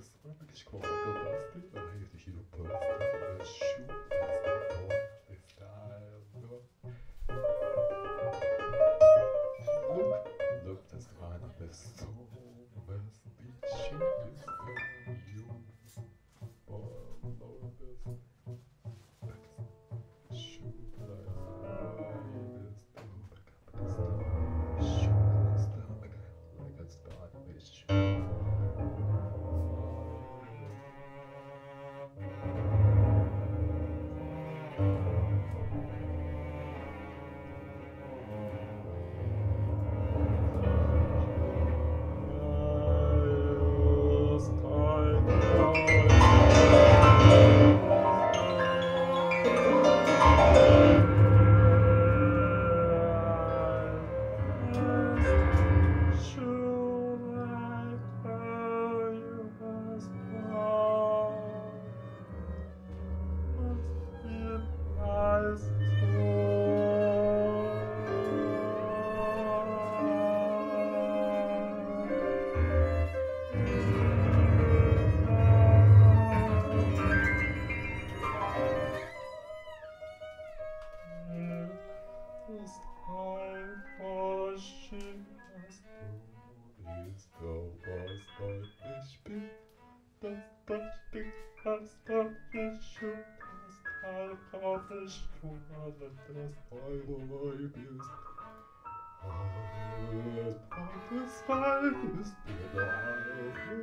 das war eine Quark, das Ding, eine Hilo, das Schuh, das Dauer. I'm this final life is. Always prophesied this big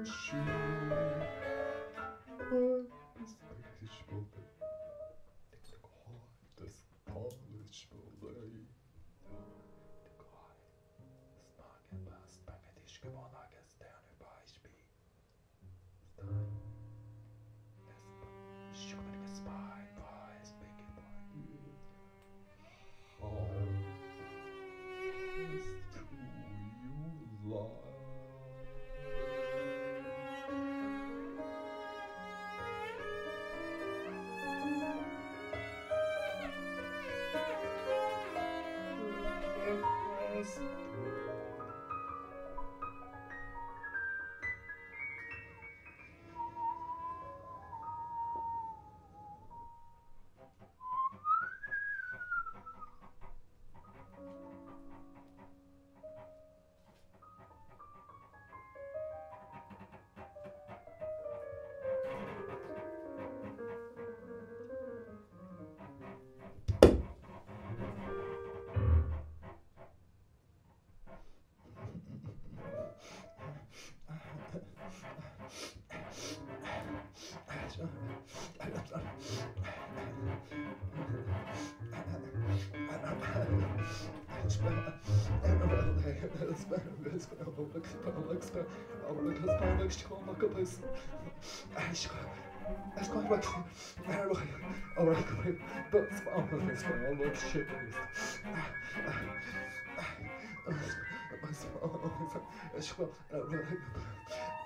I'll. But. das ist mein Wechsel, aber ich kann nicht mehr aber ich kann nicht mehr wachsen. Ich kann nicht mehr wachsen. Aber ich kann nicht mehr wachsen. Das ist mein Wechsel, aber ich kann nicht mehr wachsen. Ich kann nicht mehr wachsen. Ich kann nicht mehr wachsen.